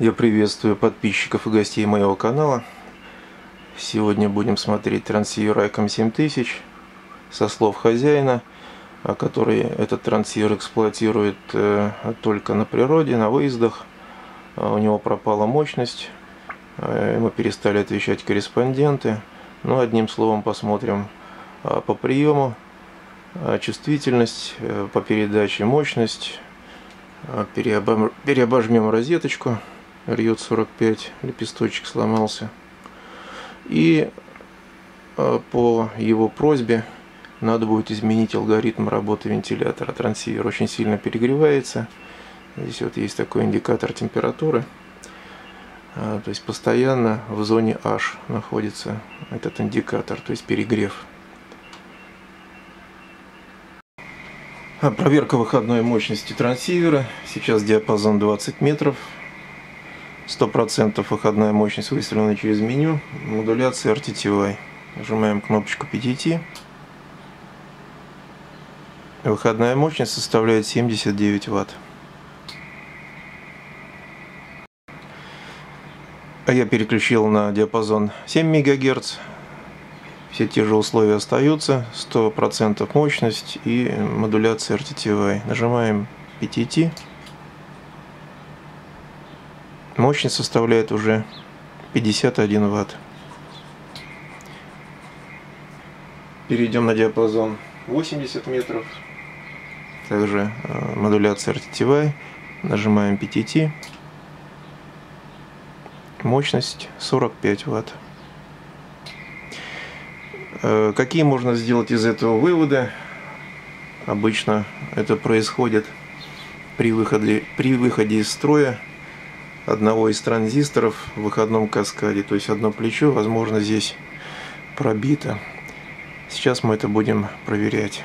Я приветствую подписчиков и гостей моего канала. Сегодня будем смотреть трансивер ICOM 7000 со слов хозяина, который этот трансивер эксплуатирует э, только на природе, на выездах. А у него пропала мощность, э, мы перестали отвечать корреспонденты. Ну, одним словом, посмотрим а, по приему, а, чувствительность, э, по передаче мощность. Переобожмем розеточку. Риот 45, лепесточек сломался. И э, по его просьбе надо будет изменить алгоритм работы вентилятора. Трансивер очень сильно перегревается. Здесь вот есть такой индикатор температуры. А, то есть постоянно в зоне H находится этот индикатор, то есть перегрев. А, проверка выходной мощности трансивера. Сейчас диапазон 20 метров. 100% выходная мощность выставлена через меню. Модуляция RTTY. Нажимаем кнопочку PTT. Выходная мощность составляет 79 Вт. А я переключил на диапазон 7 МГц. Все те же условия остаются. 100% мощность и модуляция RTTY. Нажимаем PTT. Мощность составляет уже 51 Вт. Перейдем на диапазон 80 метров. Также э, модуляция RTTY. Нажимаем PTT. Мощность 45 Вт. Э, какие можно сделать из этого выводы? Обычно это происходит при выходе, при выходе из строя одного из транзисторов в выходном каскаде. То есть одно плечо, возможно, здесь пробито. Сейчас мы это будем проверять.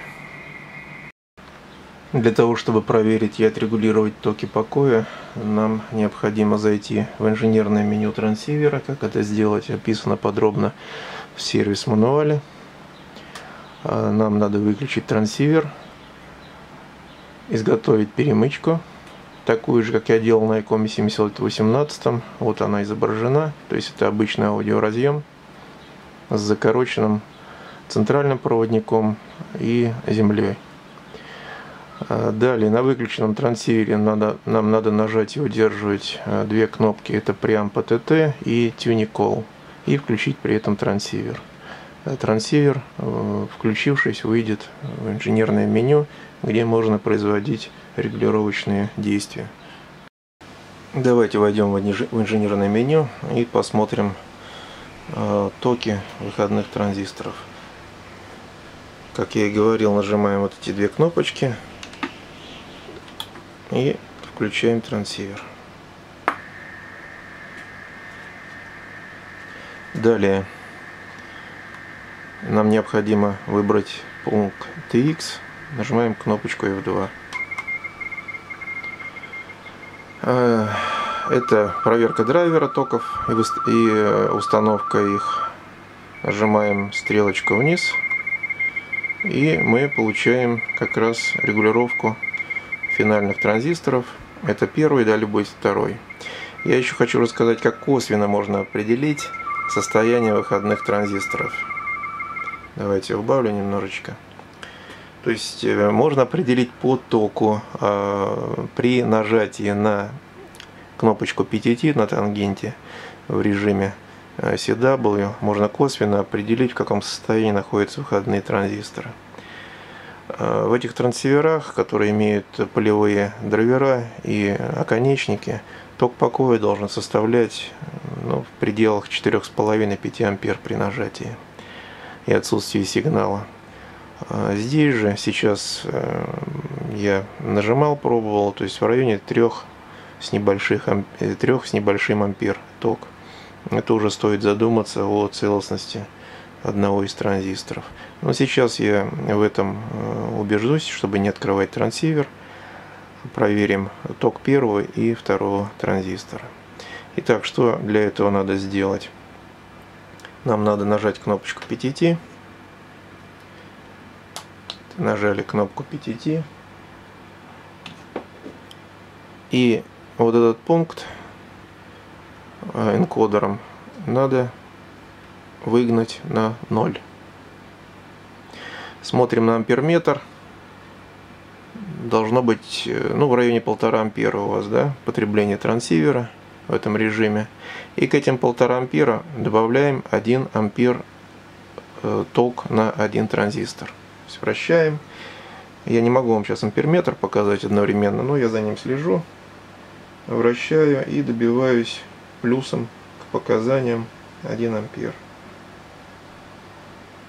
Для того, чтобы проверить и отрегулировать токи покоя, нам необходимо зайти в инженерное меню трансивера. Как это сделать, описано подробно в сервис-мануале. А, нам надо выключить трансивер, изготовить перемычку такую же, как я делал на ICOM 718. Вот она изображена. То есть это обычный аудиоразъем с закороченным центральным проводником и землей. А, далее на выключенном трансивере надо, нам надо нажать и удерживать а, две кнопки. Это Preamp PTT и Tuning Call. И включить при этом трансивер. Трансивер, э, включившись, выйдет в инженерное меню, где можно производить регулировочные действия. Давайте войдем в инженерное меню и посмотрим э, токи выходных транзисторов. Как я и говорил, нажимаем вот эти две кнопочки и включаем трансивер. Далее нам необходимо выбрать пункт TX, нажимаем кнопочку F2. Э, это проверка драйвера токов и э, установка их. Нажимаем стрелочку вниз. И мы получаем как раз регулировку финальных транзисторов. Это первый, далее будет второй. Я еще хочу рассказать, как косвенно можно определить состояние выходных транзисторов. Давайте убавлю немножечко. То есть э, можно определить по току а, при нажатии на кнопочку PTT на тангенте в режиме э, CW можно косвенно определить, в каком состоянии находятся выходные транзисторы. Э, в этих трансиверах, которые имеют полевые драйвера и оконечники, ток покоя должен составлять ну, в пределах 4,5-5 ампер при нажатии и отсутствии сигнала. А здесь же сейчас э, я нажимал, пробовал, то есть в районе 3 с, небольших, 3 э, с небольшим ампер ток. Это уже стоит задуматься о целостности одного из транзисторов. Но сейчас я в этом э, убеждусь, чтобы не открывать трансивер. Проверим ток первого и второго транзистора. Итак, что для этого надо сделать? Нам надо нажать кнопочку PTT нажали кнопку PTT. И вот этот пункт э, энкодером надо выгнать на 0. Смотрим на амперметр. Должно быть э, ну, в районе 1,5 ампера у вас да, потребление трансивера в этом режиме. И к этим 1,5 ампера добавляем 1 ампер э, ток на один транзистор. Вращаем. Я не могу вам сейчас амперметр показать одновременно, но я за ним слежу. Вращаю и добиваюсь плюсом к показаниям 1 ампер.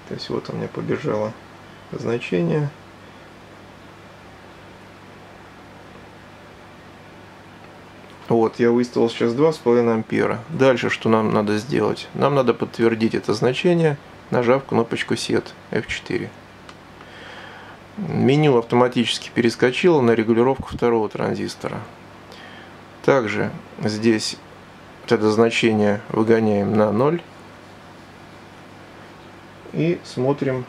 То есть вот у меня побежало значение. Вот, я выставил сейчас 2,5 ампера. Дальше что нам надо сделать? Нам надо подтвердить это значение, нажав кнопочку Set F4. Меню автоматически перескочило на регулировку второго транзистора. Также здесь это значение выгоняем на 0 и смотрим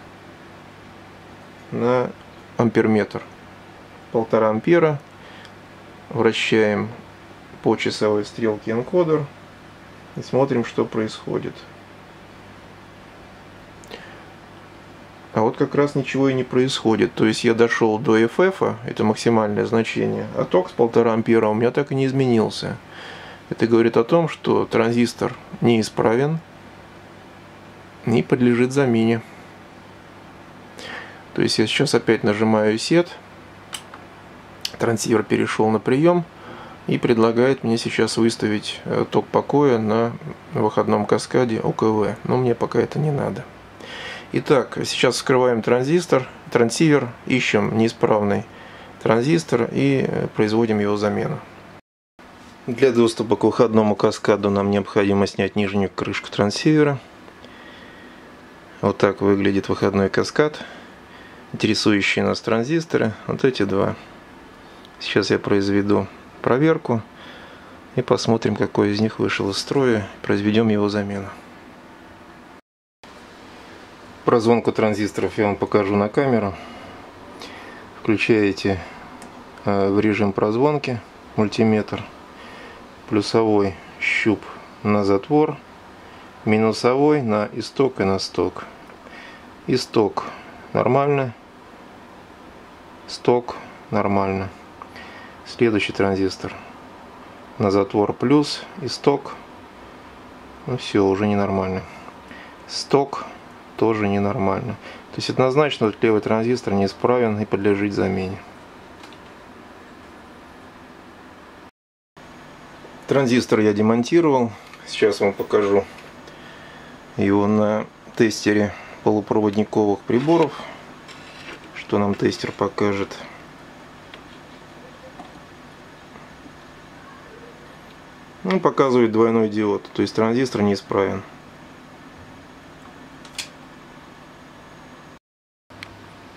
на амперметр. Полтора ампера. Вращаем по часовой стрелке энкодер и смотрим, что происходит. А вот как раз ничего и не происходит. То есть я дошел до FF, это максимальное значение, а ток с полтора ампера у меня так и не изменился. Это говорит о том, что транзистор неисправен и подлежит замене. То есть я сейчас опять нажимаю сет, трансивер перешел на прием и предлагает мне сейчас выставить э, ток покоя на выходном каскаде ОКВ. Но мне пока это не надо. Итак, сейчас скрываем транзистор, трансивер, ищем неисправный транзистор и э, производим его замену. Для доступа к выходному каскаду нам необходимо снять нижнюю крышку трансивера. Вот так выглядит выходной каскад интересующие нас транзисторы, вот эти два. Сейчас я произведу проверку и посмотрим, какой из них вышел из строя, произведем его замену. Прозвонку транзисторов я вам покажу на камеру. Включаете э, в режим прозвонки мультиметр, плюсовой щуп на затвор, минусовой на исток и на сток. Исток нормально. Сток нормально. Следующий транзистор на затвор плюс и сток. Ну все, уже ненормально. Сток тоже ненормально. То есть однозначно вот левый транзистор неисправен и подлежит замене. Транзистор я демонтировал. Сейчас вам покажу его на тестере полупроводниковых приборов, что нам тестер покажет. Он показывает двойной диод, то есть транзистор неисправен.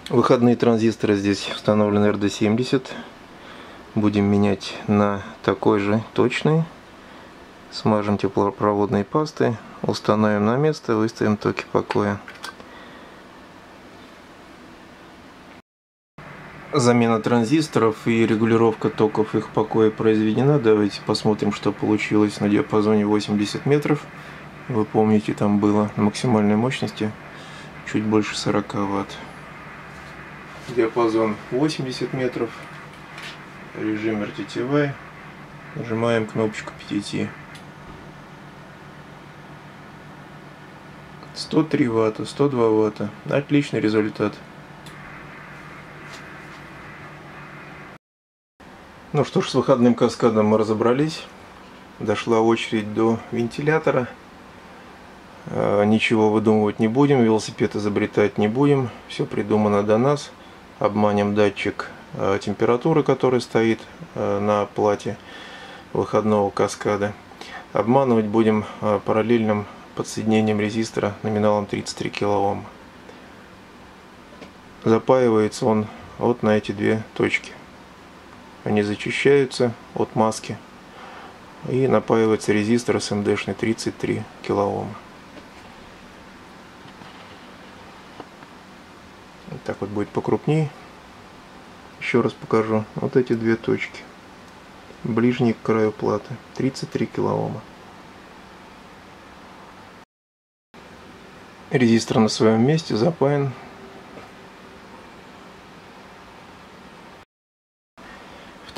Выходные транзисторы здесь установлены RD70. Будем менять на такой же точный. Смажем теплопроводной пастой, установим на место, выставим токи покоя. Замена транзисторов и регулировка токов их покоя произведена. Давайте посмотрим, что получилось на диапазоне 80 метров. Вы помните, там было на максимальной мощности чуть больше 40 ватт. Диапазон 80 метров. Режим RTTY. Нажимаем кнопочку 5. 103 ватта, 102 ватта. Отличный результат. Ну что ж, с выходным каскадом мы разобрались. Дошла очередь до вентилятора. А, ничего выдумывать не будем, велосипед изобретать не будем. Все придумано до нас. Обманем датчик а, температуры, который стоит а, на плате выходного каскада. Обманывать будем параллельным подсоединением резистора номиналом 33 кОм. Запаивается он вот на эти две точки. Они зачищаются от маски и напаивается резистор СНДшный 33 килоом. Вот так вот будет покрупнее. Еще раз покажу. Вот эти две точки. Ближний к краю платы. 33 килоома. Резистор на своем месте запаян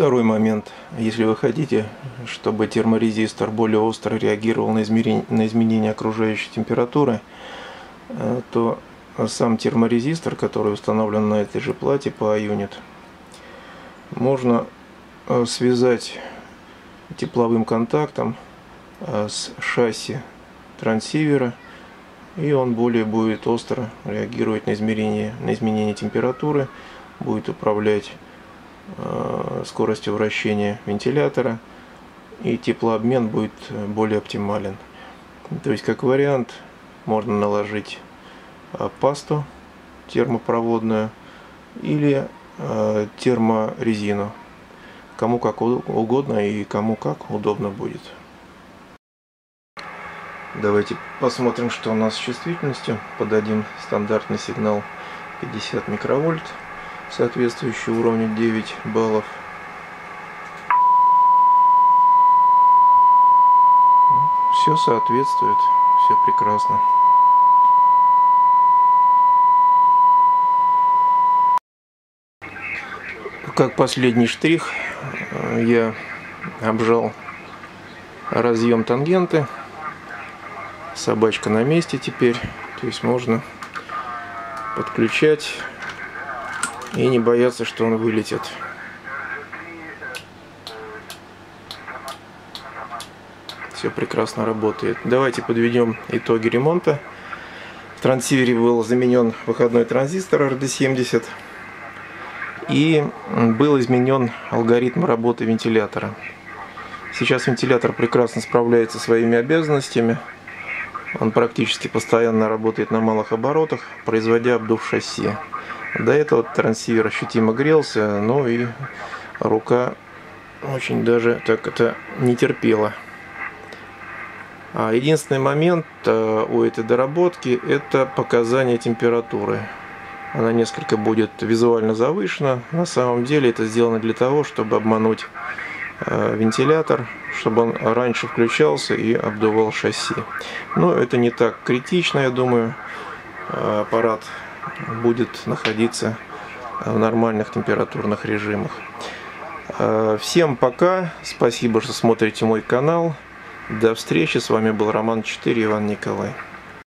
Второй момент. Если вы хотите, чтобы терморезистор более остро реагировал на измерение, на изменение окружающей температуры, э, то сам терморезистор, который установлен на этой же плате по юнит, можно э, связать тепловым контактом э, с шасси трансивера, и он более будет остро реагировать на измерение, на изменение температуры, будет управлять скоростью вращения вентилятора, и теплообмен будет более оптимален. То есть, как вариант, можно наложить пасту термопроводную или Э, терморезину. Кому как угодно и кому как удобно будет. Давайте посмотрим, что у нас с чувствительностью. Подадим стандартный сигнал 50 микровольт, соответствующий уровню 9 баллов. Все соответствует, все прекрасно. как последний штрих э, я обжал разъем тангенты. Собачка на месте теперь. То есть можно подключать и не бояться, что он вылетит. Все прекрасно работает. Давайте подведем итоги ремонта. В трансивере был заменен выходной транзистор RD70 и был изменен алгоритм работы вентилятора. Сейчас вентилятор прекрасно справляется своими обязанностями. Он практически постоянно работает на малых оборотах, производя обдув шасси. До этого трансивер ощутимо грелся, но и рука очень даже так это не терпела. А единственный момент э, у этой доработки это показание температуры она несколько будет визуально завышена. На самом деле это сделано для того, чтобы обмануть э, вентилятор, чтобы он раньше включался и обдувал шасси. Но это не так критично, я думаю. Э, аппарат будет находиться в нормальных температурных режимах. Э, всем пока. Спасибо, что смотрите мой канал. До встречи. С вами был Роман 4 Иван Николай.